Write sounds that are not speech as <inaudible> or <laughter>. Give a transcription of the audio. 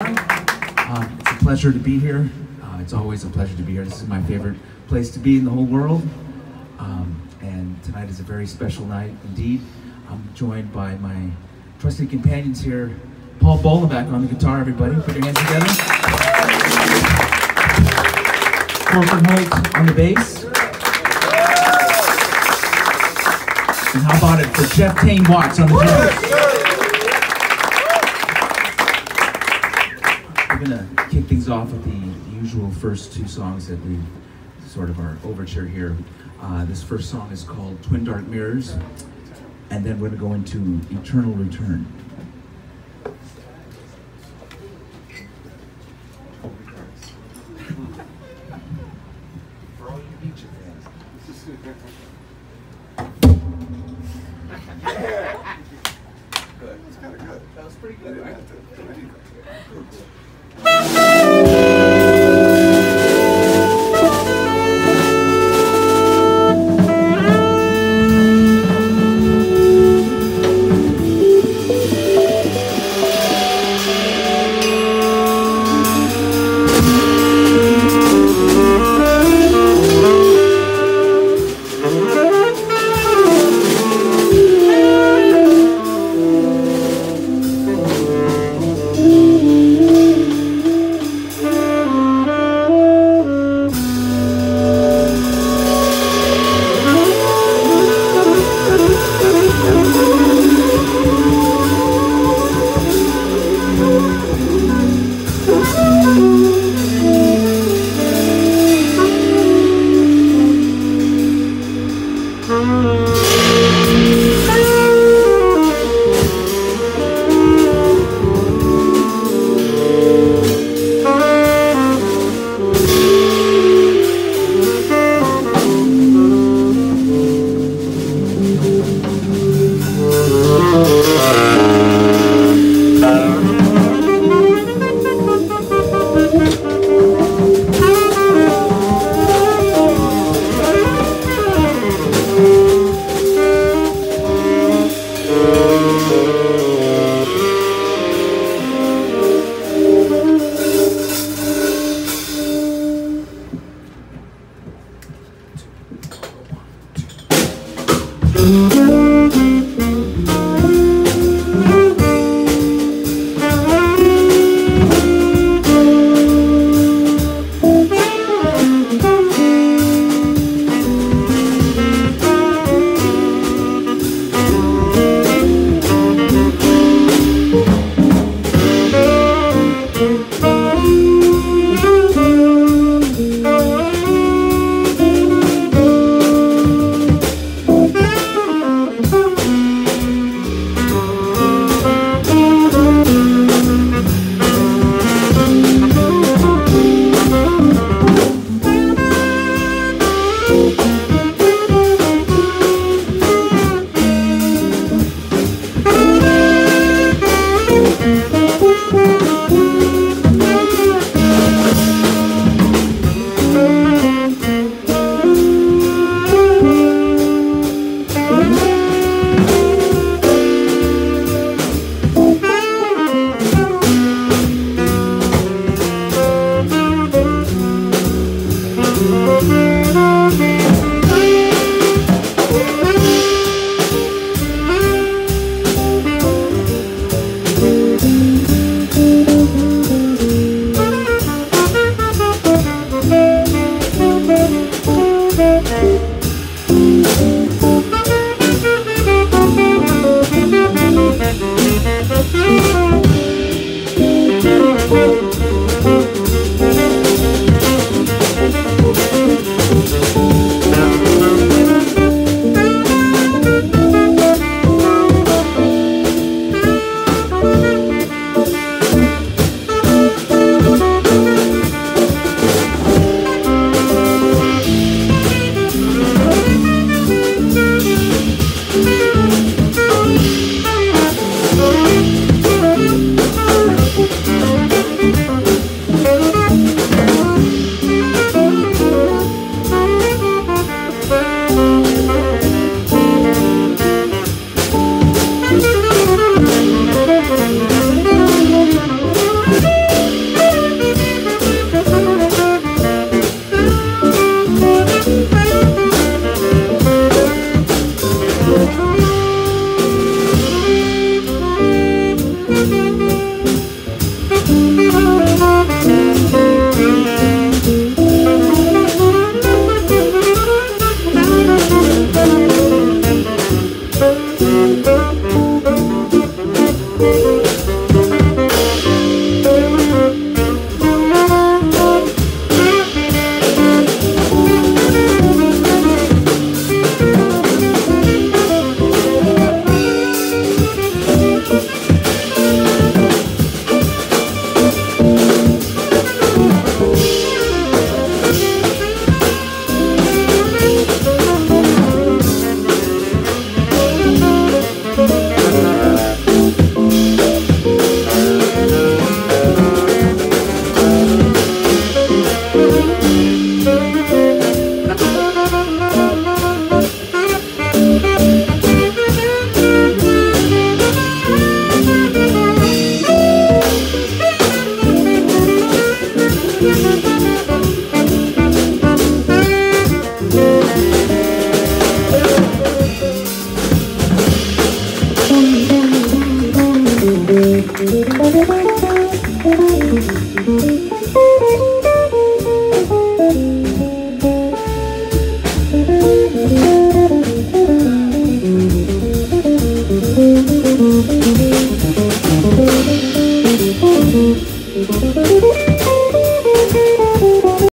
Uh, it's a pleasure to be here. Uh, it's always a pleasure to be here. This is my favorite place to be in the whole world. Um, and tonight is a very special night indeed. I'm joined by my trusted companions here. Paul Bollenback on the guitar, everybody. Put your hands together. Corcoran Holt on the bass. And how about it for Jeff Tain Watts on the drums? We're gonna kick things off with the usual first two songs that we sort of our overture here. Uh, this first song is called Twin Dark Mirrors, and then we're gonna go into Eternal Return. That was pretty good, right? Have <laughs>